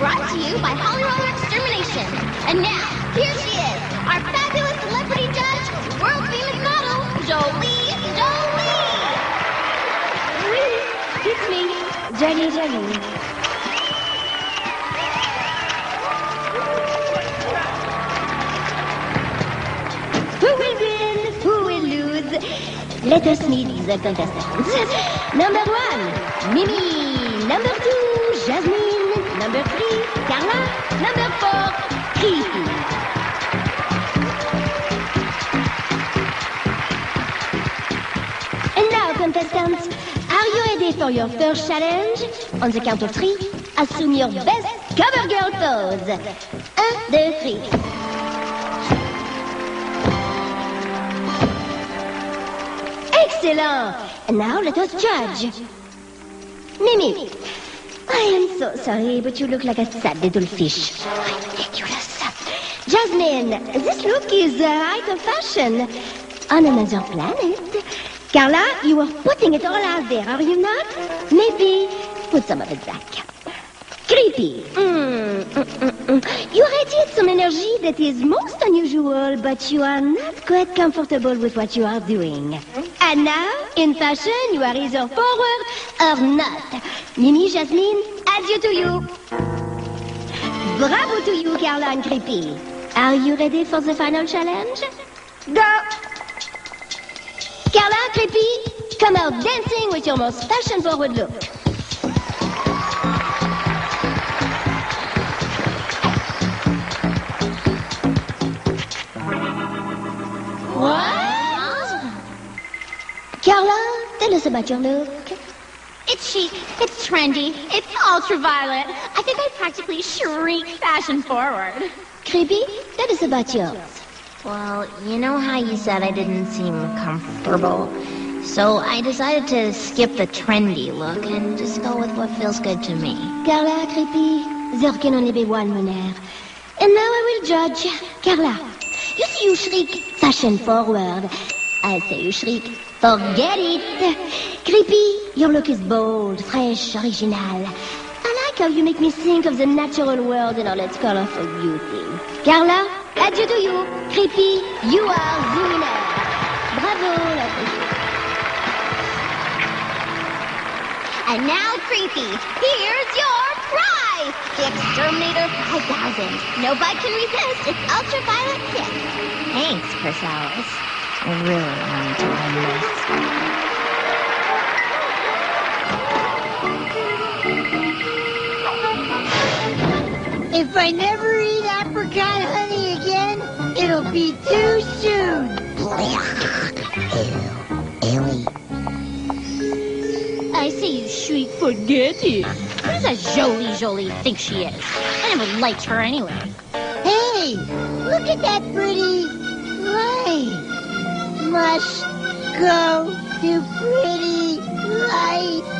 brought to you by Holly Roller Extermination. And now, here she is, our fabulous celebrity judge, world famous model, Jolie Jolie. It's me, Jolie Jolie. Who will win? Who will lose? Let us meet the contestants. Number one, Mimi. Number two, Jasmine. Number three, Carla. Number four, now, contestants, are you ready for your first challenge? On the count of three, assume your best cover girl pose. Un, deux, three. Excellent! And now let us judge. Mimi, I am so sorry, but you look like a sad little fish. Ridiculous. Jasmine, this look is uh, out of fashion. On another planet. Carla, you are putting it all out there, are you not? Maybe put some of it back. Creepie. Mm, mm, mm, mm. You radiate some energy that is most unusual, but you are not quite comfortable with what you are doing. And now, in fashion, you are either forward or not. Mimi, Jasmine, adieu to you. Bravo to you, Carla and Creepie. Are you ready for the final challenge? Go! Carla, Creepie, come out dancing with your most fashion-forward look. Carla, tell us about your look. It's chic, it's trendy, it's ultraviolet. I think I practically shriek fashion forward. Creepie, tell us about yours. Well, you know how you said I didn't seem comfortable? So I decided to skip the trendy look and just go with what feels good to me. Carla, Creepie, there can only be one Monaire. And now I will judge. Carla, you see you shriek fashion forward. I say you shriek forget it. Creepie, your look is bold, fresh, original. I like how you make me think of the natural world in all its colorful beauty. Carla, adieu to you. Creepie, you are the winner. Bravo. And now, Creepie, here's your prize! The Exterminator 5000. No bug can resist its ultraviolet kick. Thanks, Chrysalis. I really wanted to win this. If I never eat apricot honey again, it'll be too soon. I say you shriek forget it. Who does that Jolie Jolie think she is? I never liked her anyway. Hey, look at that pretty light must go to pretty light.